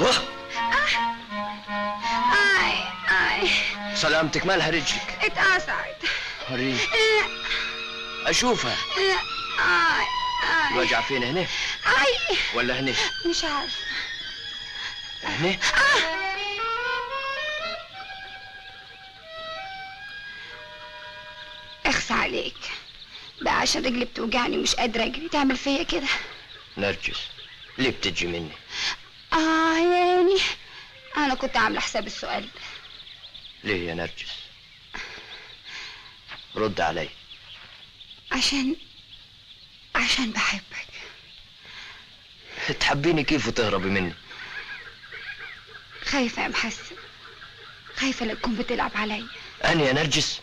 واه آي آي. سلامتك مالها رجلك؟ اتقطعت وريني أشوفها. آي آي. الوجع فين هنا. آي. ولا هنا؟ مش عارفه هنا؟ اخس عليك. بقى عشان رجلي بتوجعني ومش قادرة أجري. تعمل فيا كده. نرجس. ليه بتجي مني؟ آه. أنا كنت عاملة حساب السؤال. ليه يا نرجس؟ رد علي. عشان عشان بحبك. تحبيني كيف وتهربي مني؟ خايفة يا محسن. خايفة لا تكون بتلعب عليا أنا يا نرجس.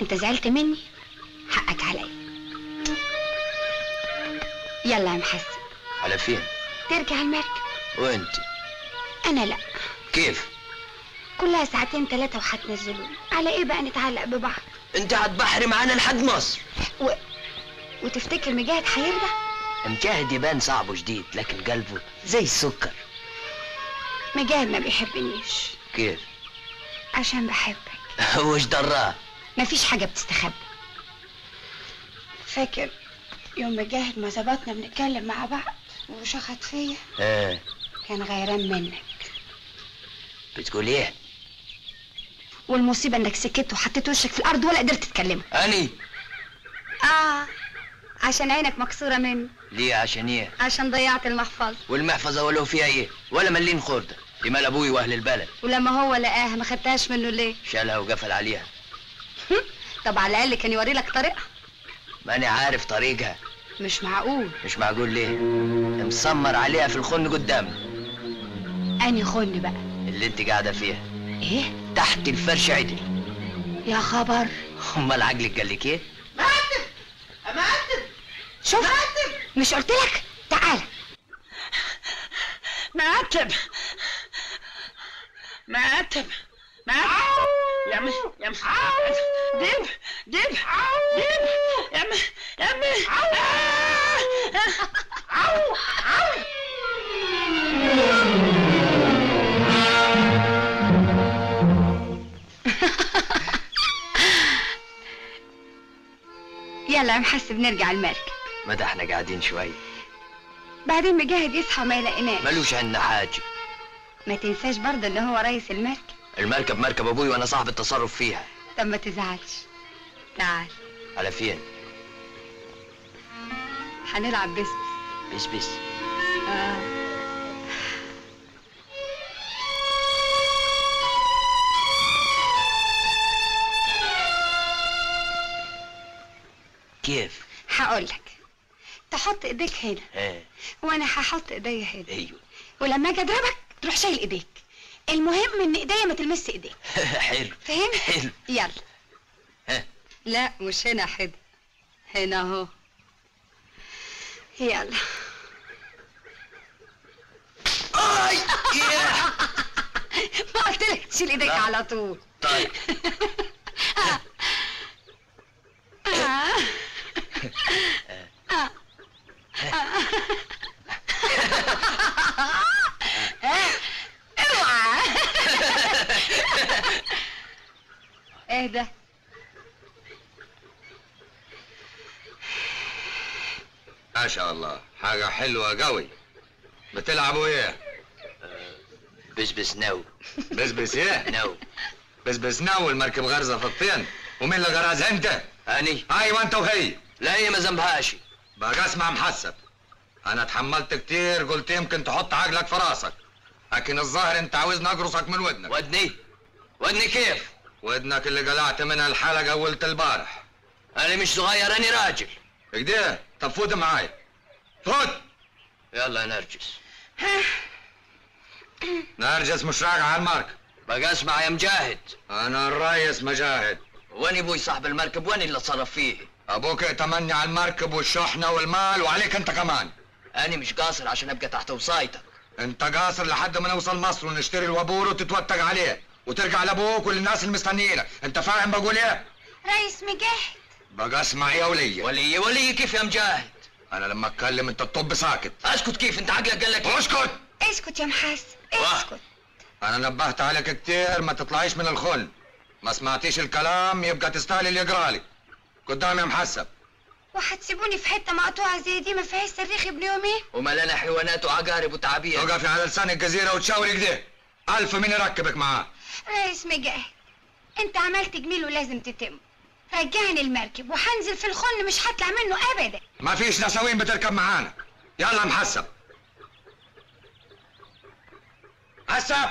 أنت زعلت مني؟ حقك عليا يلا يا محسن. على فين؟ ترجع المركب وانت أنا لا. كيف؟ كلها ساعتين ثلاثة وهتنزلوني على إيه بقى نتعلق ببعض؟ انت هتبحري معانا لحد مصر. و... وتفتكر مجاهد هيرجع مجاهد يبان صعب وجديد لكن قلبه زي السكر. مجاهد ما بيحبنيش. كيف؟ عشان بحبك. وش دراه مفيش حاجة بتستخبى. فاكر يوم مجاهد ما ظبطنا بنتكلم مع بعض. وشخط فيا؟ آه. كان غيران منك. بتقول إيه؟ والمصيبة إنك سكت وحطيت وشك في الأرض ولا قدرت تتكلم. أني؟ آه. عشان عينك مكسورة مني. ليه عشان إيه؟ عشان ضيعت المحفظة. والمحفظة ولو فيها إيه؟ ولا ملين خرده دي مال أبوي وأهل البلد. ولما هو لقاها ما خدتهاش منه ليه؟ شالها وقفل عليها. طب على الأقل كان يوري لك طريقها ماني عارف طريقها مش معقول. مش معقول ليه؟ مسمر عليها في الخن قدامي أني خن بقى. اللي انت قاعدة فيها. إيه؟ تحت الفرش عدل. يا خبر. أمال عقلك قال لك إيه؟ شوف. مش قلت لك؟ تعال. ماتب ماتب ماتب يا يا م دب دب دب يا يا م يلا يا محسب نرجع المركب. ما ده إحنا قاعدين شوي؟ بعدين مجاهد يصحى وما يلاقيناش ملوش عنا حاجة. ما تنساش برضه ان هو رئيس المركب. المركب مركب أبوي وأنا صاحب التصرف فيها. طب ما تزعلش. تعال. على فين؟ هنلعب بس بس بس آه. كيف؟ هقول لك تحط إيديك هنا. إيه. وأنا هحط إيديا هنا. أيوه. ولما أجي أضربك تروح شايل إيديك. المهم إن إيديا ما تلمس ايديك حلو. فهمت؟ حلو. يلا. ها. لا مش هنا حد. هنا أهو. يلا. أي. ما قلت لك تشيل ايديك. على طول. طيب. ده ما شاء الله. حاجة حلوة قوي. بتلعبوا إيه؟ بس بس نو. بس بس إيه؟ نو. بس بس ناو المركب غرزة في الطين. ومين اللي غرزها أنت؟ أني. أيوه انت وهي. لا هي ما ذنبهاش. بقى اسمع محسب. أنا اتحملت كتير قلت يمكن تحط عقلك في راسك. لكن الظاهر أنت عاوزني أقرصك من ودنك. ودني؟ ودني كيف؟ ودنك اللي قلعت منها الحلقة ولة امبارح. أنا مش صغير اني راجل. كده طب فوت معايا فوت! يلا يا نرجس نرجس مش راجع على المركب. بقى اسمع يا مجاهد. أنا الريس مجاهد. واني أبوي صاحب المركب؟ واني اللي اتصرف فيه؟ أبوك ائتمني على المركب والشحنة والمال وعليك أنت كمان. أنا مش قاصر عشان أبقى تحت وصايتك أنت قاصر لحد ما نوصل مصر ونشتري الوابور وتتوتج عليه. وترجع لابوك وللناس المستنيينك انت فاهم بقول إيه؟ رئيس مجاهد بقى اسمع يا ولية. ولي ولي كيف يا مجاهد؟ أنا لما أتكلم أنت تطب ساكت. أسكت كيف؟ أنت عقلك قال لك إيه؟ أسكت. اسكت يا محاسن اسكت. أنا نبهت عليك كتير ما تطلعيش من الخل. ما سمعتيش الكلام يبقى تستاهل اللي يقرالي قدام يا محسب وهتسيبوني في حتة مقطوعة زي دي ما فيهاش صريخ ابن يومين وما لنا حيوانات وعقارب وتعابين توقفي على لسان الجزيرة وتشاوري كده ألف مين يركبك معاه. رئيس مجاهد أنت عملت جميل ولازم تتم. رجعني المركب وهنزل في الخن مش هطلع منه ابدا. ما فيش نساوين بتركب معانا. يلا محسب. حسب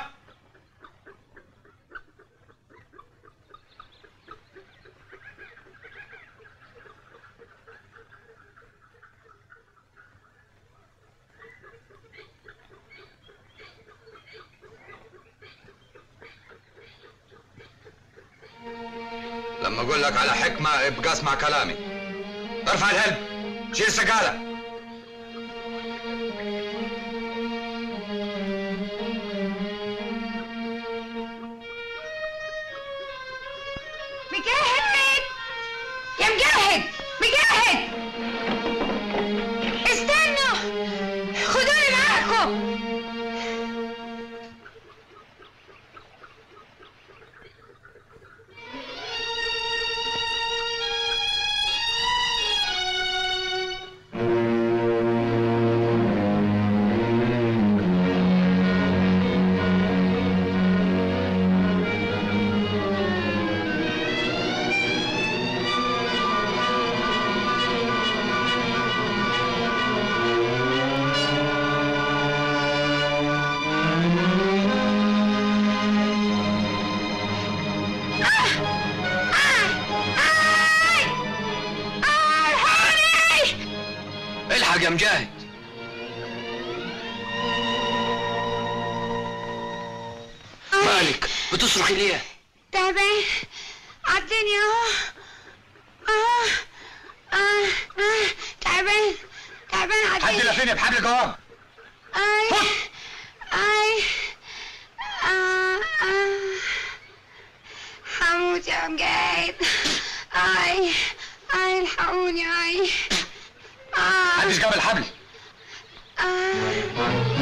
لما أقول حكمه ابقى اسمع كلامي. ارفع الهلب شيل السقالة. تعبان حد عدني لفيني بحبل جواب اي اي آه آه. حموت يا مجاهد اي أي الحقوني اي آه. محدش جاب الحبل. اي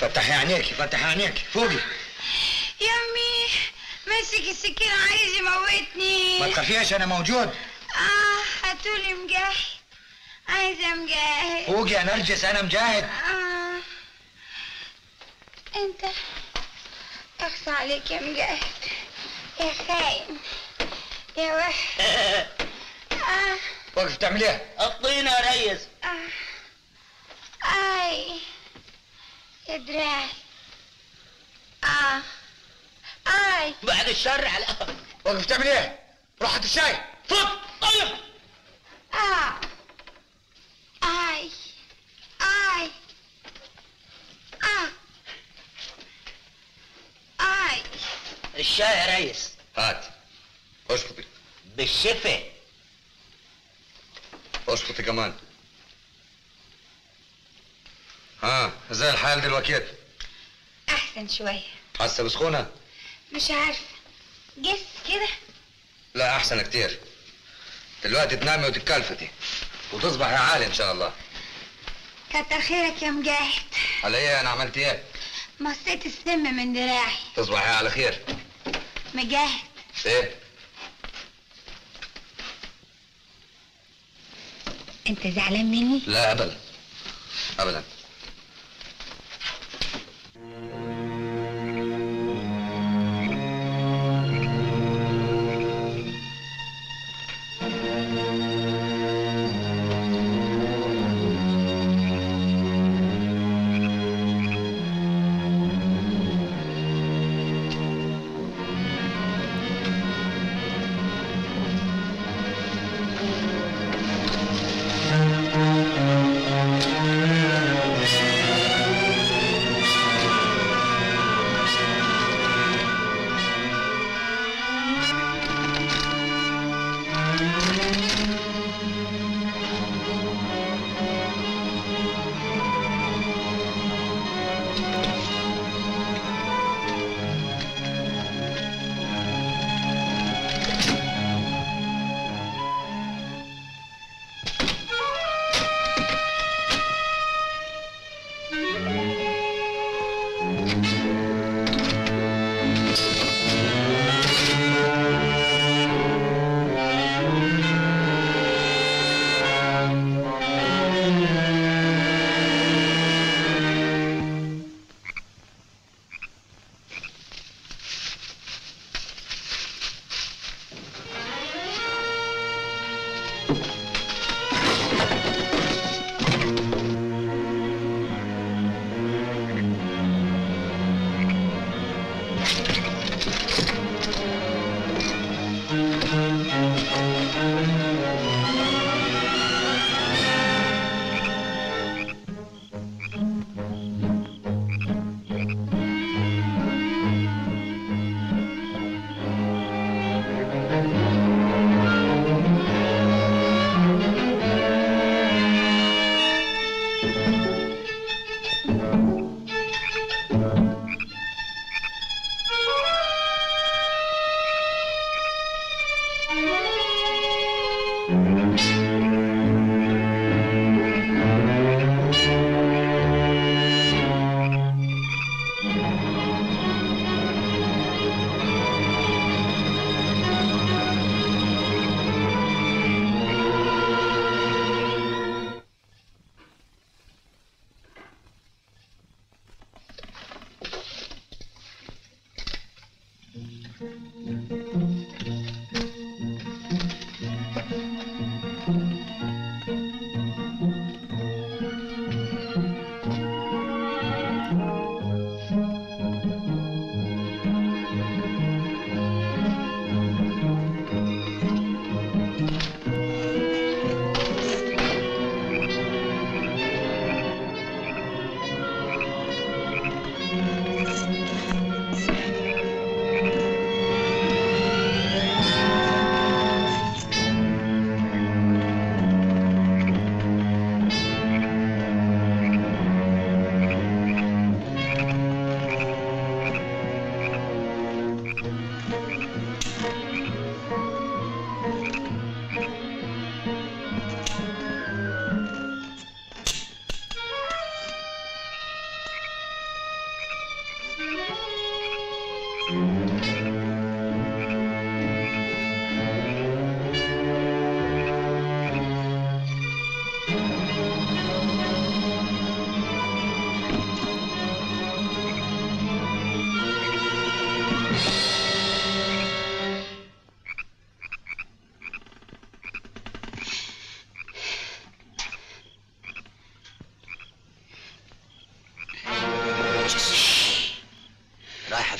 فتحي عينيكي فتحي عينيكي فوقي. يمي مسك السكين عايز يموتني. ما تخافيش أنا موجود. آه هاتولي مجاهد. عايزة مجاهد. فوقي يا نرجس أنا مجاهد. آه. أنت اخصى عليك يا مجاهد. يا خاين. يا وحش. آه. وقف تعمل إيه؟ الطينة يا ريس. آه. آي. يا دراعي آه. آي. بعد الشر على وقف تعمل إيه؟ روح هات الشاي. فوت طيب آه. آي. آي. آه. آي. الشاي يا ريس. هات. اشفطي بالشفا اشفطي كمان. ها زي الحال دلوقتي؟ أحسن شوية. حاسه بسخونه مش عارفه جس كده؟ لا أحسن كتير. دلوقتي تنامي وتتكلفتي وتصبحي عالي إن شاء الله. كتر خيرك يا مجاهد. على إيه؟ أنا عملت إيه؟ مصيت السم من دراعي. تصبحي على خير. مجاهد. إيه؟ أنت زعلان مني؟ لا ابدا. ابدا.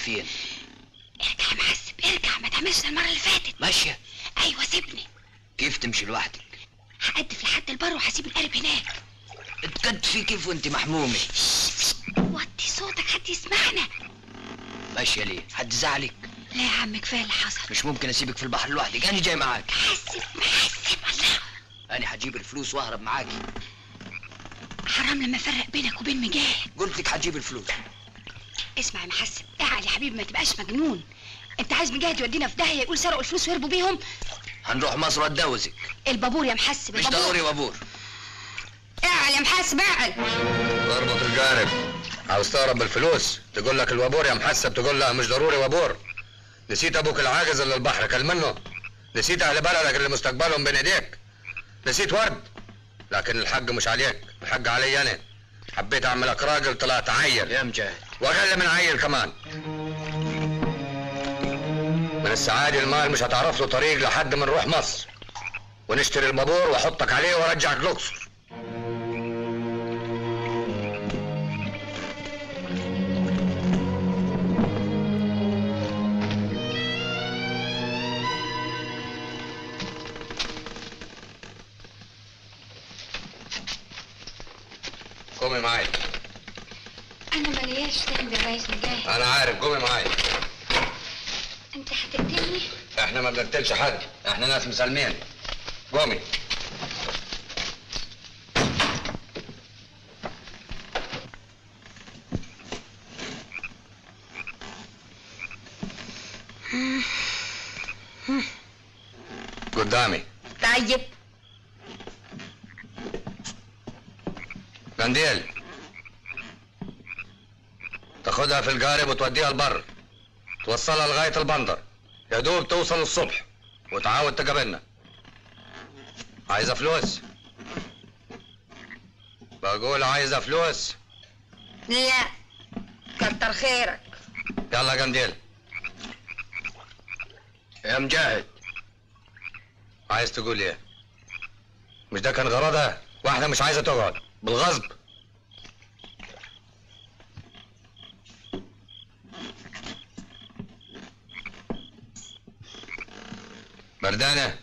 فين؟ ارجع يا محسب ارجع ما تعملش المرة اللي فاتت. ماشية. أيوه سيبني. كيف تمشي لوحدك؟ هقدف لحد البر وهسيب القارب هناك. تكتفي كيف وانت محمومة. وطي صوتك حد يسمعنا. ماشية ليه؟ حد زعلك؟ لا يا عم كفاية اللي حصل. مش ممكن أسيبك في البحر لوحدك. أنا جاي معاك. محسب محسب الله. أنا هجيب الفلوس وأهرب معاكي حرام لما أفرق بينك وبين مجاهد. قلت لك هجيب الفلوس. اسمع يا محسب اعقل يا حبيبي ما تبقاش مجنون. انت عايز مجاهد يودينا في داهية يقول سرقوا الفلوس ويهربوا بيهم؟ هنروح مصر واتجوزك البابور يا محسب مش البابور. ضروري بابور. اعقل يا محسب اعقل ضربة الجارب عاوز تهرب بالفلوس؟ تقول لك الوابور يا محسب تقول لا مش ضروري وابور نسيت أبوك العاجز اللي البحر كل منه. نسيت أهل بلدك اللي مستقبلهم بين إيديك. نسيت ورد. لكن الحق مش عليك الحق علي أنا. حبيت أعملك راجل طلعت عيل. يا مجاهد. وأقل من عيل كمان. من السعادة المال مش هتعرف له طريق لحد ما نروح مصر. ونشتري البابور وأحطك عليه وأرجعك الأقصر. قومي معايا. أنا ملياش دخل بالرئيس مجاهد. أنا عارف قومي معايا. انت هتقتلني إحنا ما بنقتلش حد إحنا ناس مسالمين. قومي. قدامي. طيب. قنديل تاخدها في القارب وتوديها البر. توصلها لغاية البندر. يا دوب توصل الصبح وتعاود تقابلنا. عايزة فلوس؟ بقول عايزة فلوس. لا كتر خيرك. يلا قنديل يا مجاهد عايز تقول إيه؟ مش ده كان غرضها؟ واحدة مش عايزة تقعد. بالغصب. بردانة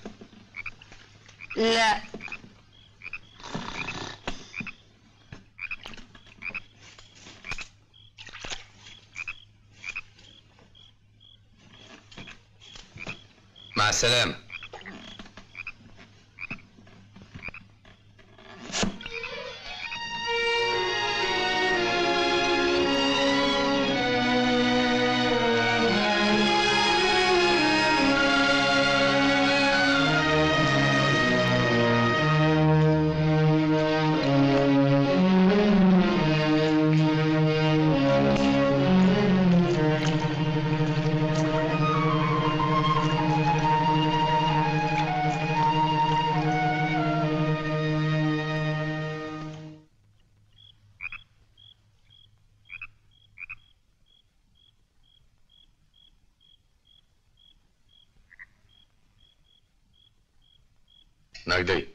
لا. مع السلامة. نقدي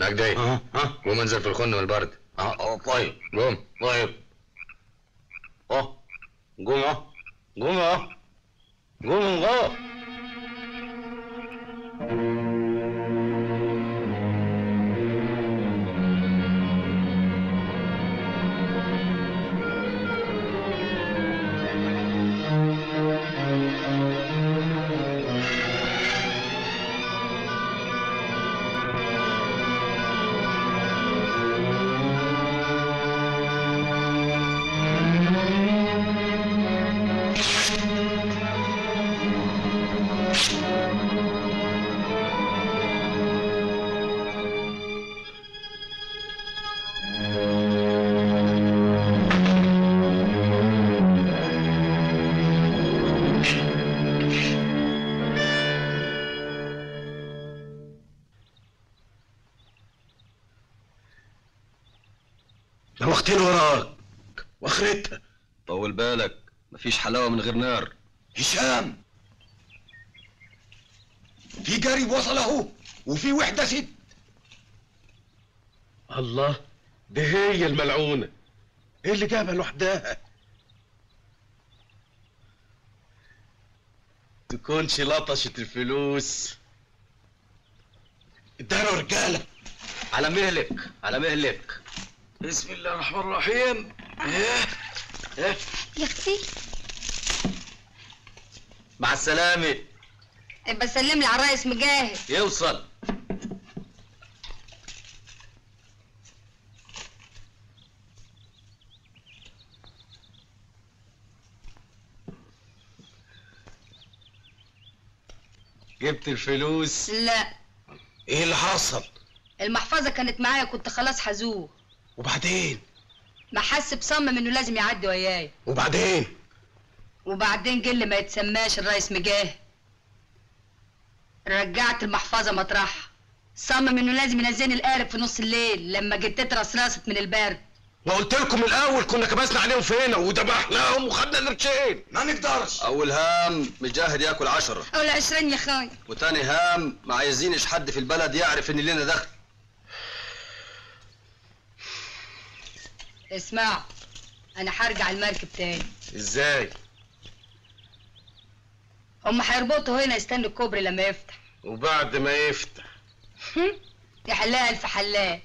نقدي ها ها. قوم انزل في الخن من البرد. أه طيب. قوم. طيب. أه قوم أه. قوم أه. قوم آه دوختين وراك واخرتها طول بالك. مفيش حلاوة من غير نار. هشام! في قريب وصل اهو وفي وحدة ست. الله ده هي الملعونة. إيه اللي جابها لوحدها. تكونش لطشت الفلوس. اداله رجالة. على مهلك على مهلك. بسم الله الرحمن الرحيم. إيه؟ إيه؟ يا أختي. مع السلامة. ابقى سلم لي على الريس مجاهد يوصل. جبت الفلوس؟ لا. إيه اللي حصل المحفظة كانت معايا كنت خلاص هزوه وبعدين؟ ما حس بصمم إنه لازم يعدي وياي. وبعدين؟ وبعدين جه ما يتسماش الريس مجاهد رجعت المحفظة مطرحها صمم إنه لازم ينزلني القارب في نص الليل لما جتت رصرصت من البرد. ما قلت لكم الأول كنا كبسنا عليهم فينا وذبحناهم وخدنا القرشين ما نقدرش. أول هام مجاهد يأكل عشرة. أو العشرين يا خاي وتاني هام ما عايزينش حد في البلد يعرف إن لنا دخل. اسمعوا أنا هرجع المركب تاني. إزاي؟ هم هيربطوا هنا يستنوا الكوبري لما يفتح. وبعد ما يفتح. يحلها الف حلال.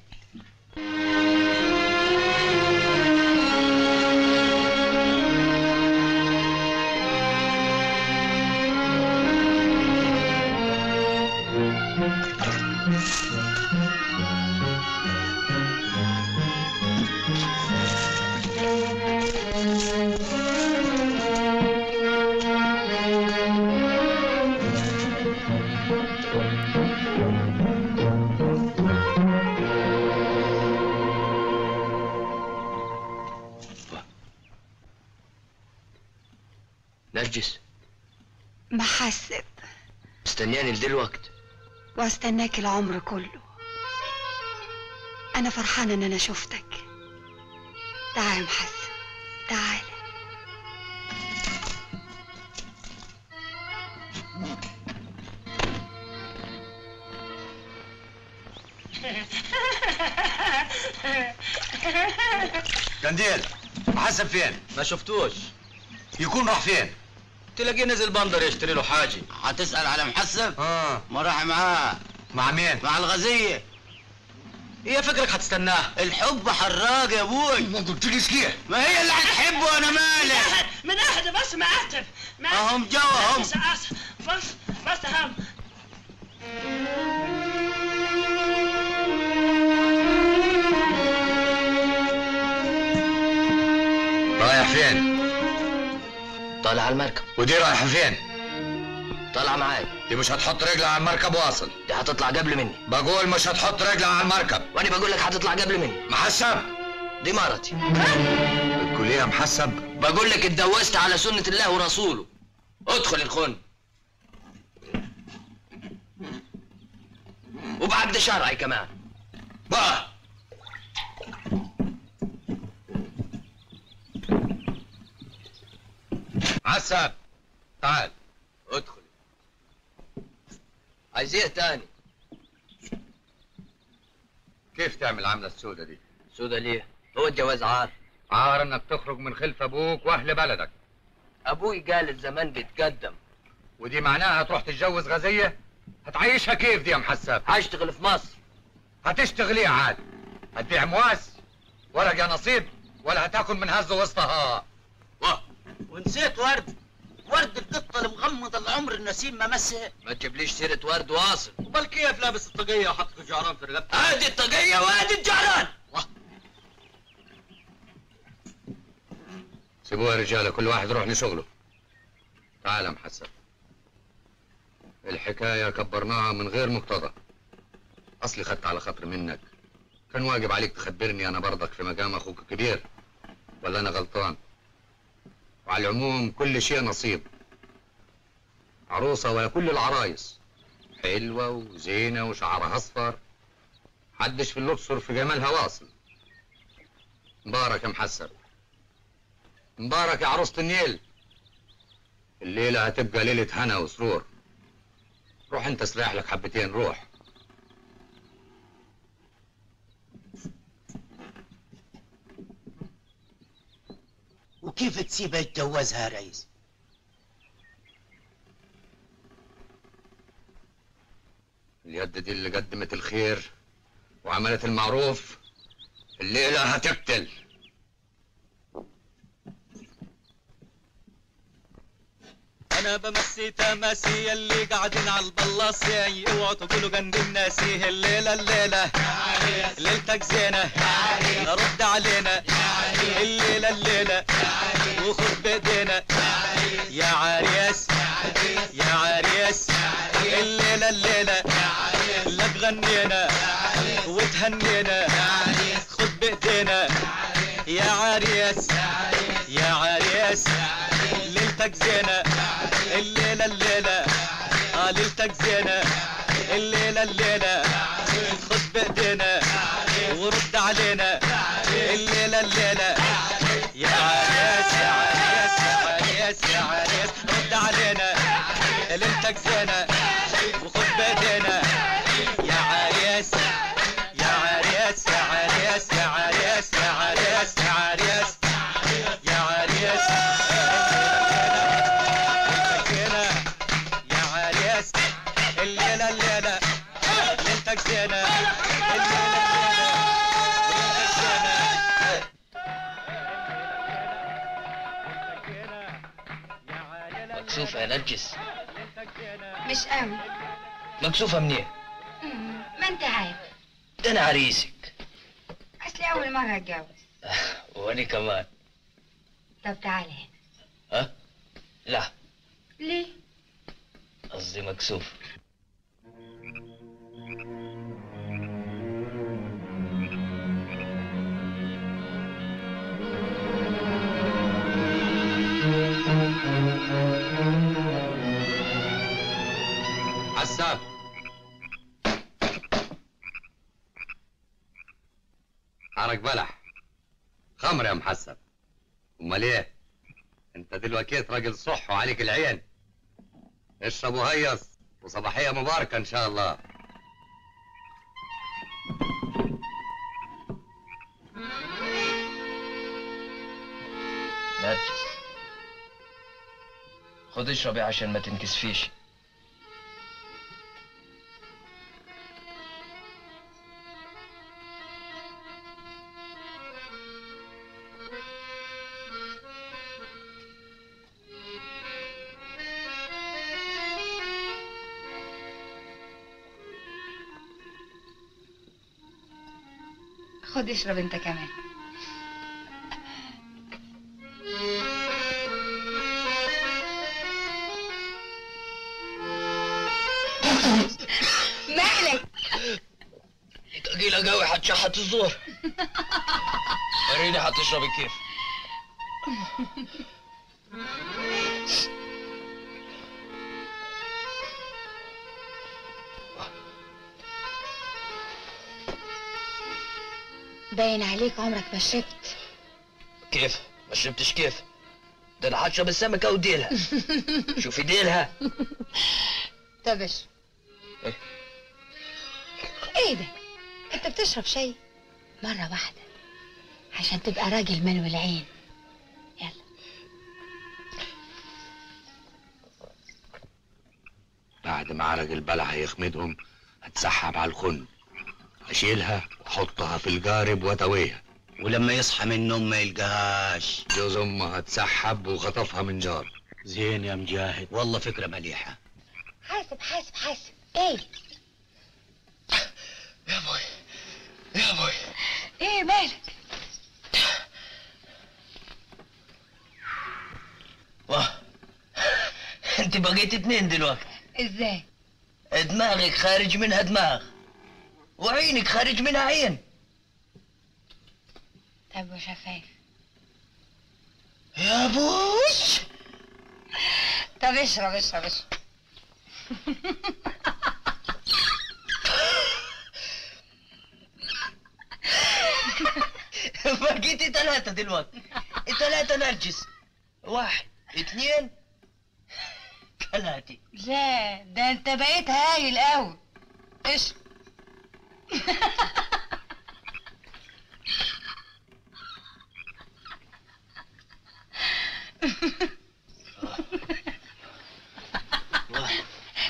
مستنياني لدلوقت واستناك العمر كله. أنا فرحانه ان أنا شفتك. تعال يا محسن. تعال. قنديل محسب فين؟ ما شفتوش. يكون راح فين؟ تلاقيه نزل بندر يشتري له حاجة؟ هتسأل على محسب؟ آه. ما راح معاه. مع مين؟ مع الغزية. إيه فكرك هتستناه. الحب حراق يا أبوي. ما قلتليش ليه ما هي اللي هتحبه أنا مالي. من اهدى بس ما ما أهم جوا أهم. بس بس بس هم رايح فين؟ طالع على المركب. ودي رايحة فين؟ طالع معاي دي مش هتحط رجلها على المركب واصل. دي هتطلع قبل مني. بقول مش هتحط رجلها على المركب. وأنا بقول لك هتطلع قبل مني. محسب. دي مرتي. يا محسب. بقول لك اتجوزت على سنة الله ورسوله. ادخل الخن. وبعد شرعي كمان. بقى. عسب تعال ادخل عايز إيه تاني كيف تعمل العملة السودة دي؟ سودا ليه هو الجواز عار عار إنك تخرج من خلف أبوك وأهل بلدك أبوي قال الزمان بيتقدم ودي معناها تروح تتجوز غزية؟ هتعيشها كيف دي يا محسب؟ هشتغل في مصر هتشتغل إيه عاد؟ هتبيع مواس؟ ولا يا نصيب؟ ولا هتاكل من هز وسطها؟ واه ونسيت ورد. ورد القطة المغمض العمر النسيم ما مسه ما تجيبليش سيرة ورد واصل. امال كيف لابس الطاقية وحاطط الجعران في رقبته ادي الطاقية وادي الجعران. سيبوها يا رجالة كل واحد يروح لشغله. تعال يا محسن. الحكاية كبرناها من غير مقتضى. أصلي خدت على خاطر منك. كان واجب عليك تخبرني أنا برضك في مقام أخوك الكبير ولا أنا غلطان؟ وعلى العموم كل شيء نصيب. عروسة ولا كل العرايس. حلوة وزينة وشعرها أصفر. حدش في الأقصر في جمالها واصل. مبارك يا محسن. مبارك يا عروسة النيل. الليلة هتبقى ليلة هنا وسرور. روح انت استريح لك حبتين روح. وكيف تسيبها يتجوزها يا ريس اليد دي اللي قدمت الخير وعملت المعروف الليلة هتقتل. أنا بمسي تماسي اللي قاعدين على البلاصي اوعوا تقولوا جنب الناسي الليلة الليلة. ليلتك زينه رد علينا الليلة الليلة وخذ بايدينا يا عريس يا عريس الليلة الليلة لك غنينا وتهنينا خذ بايدينا يا عريس يا عريس ليلتك زينة الليلة الليلة آه ليلتك زينة الليلة الليلة خد بايدينا ورد علينا الليلة الليلة. يا عريس يا عريس يا عريس يا عريس رد علينا. ليلتك زينة وخد بايدينا مكسوفة نرجس مش قوي مكسوفة منين؟ ما أنت عارف. ده أنا عريسك. أصلي أول مرة أتجوز. وأنا كمان. طب تعالى. هنا ها؟ لا. ليه؟ قصدي مكسوف. حساب حرك بلح. خمر يا محسب أمال إيه؟ أنت دلوقتي راجل صح وعليك العين. اشرب وهيص. وصباحية مباركة إن شاء الله. نرجس. خد اشربي عشان ما تنكسفيش. خد اشرب انت كمان مالك تقيلة قوي هتشحت الزور وريني هتشربي كيف باين عليك عمرك ما شربت. كيف؟ ما شربتش كيف؟ ده أنا هشرب السمكة وديلها. شوفي ديلها طب اشرب إيه؟ إيه ده أنت بتشرب شاي مرة واحدة عشان تبقى راجل من العين. يلا. بعد ما عرق البلع هيخمدهم هتسحب على الخن. اشيلها واحطها في الجارب واتويها ولما يصحى من النوم ما يلقاهاش جوز أمها اتسحب وخطفها من جار. زين يا مجاهد. والله فكرة مليحة. حاسب حاسب حاسب. إيه؟ يا أبوي يا أبوي. إيه مالك؟ واه. أنت بقيت اتنين دلوقتي. إزاي؟ دماغك خارج منها دماغ. وعينك خارج منها عين. طب وشفايف يا بوش طب اشرب اشرب اشرب. بقيتي ثلاثة دلوقتي. ثلاثة نرجس. واحد اثنين ثلاثة. لا ده انت بقيت هايل قوي اشرب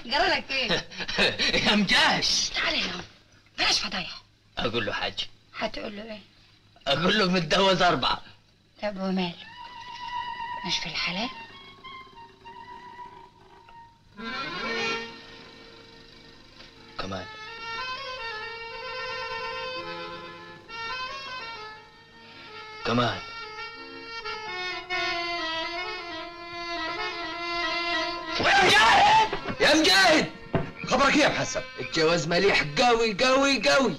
جرالك إيه؟ يا مجاش تعالى هنا بلاش فضايح أقول له حاجة هتقول له إيه؟ أقول له متجوز أربعة طب وماله؟ مش في الحلال؟ كمان كمان. يا مجاهد! يا مجاهد خبرك إيه يا محسن؟ الجواز مليح. قوي قوي قوي.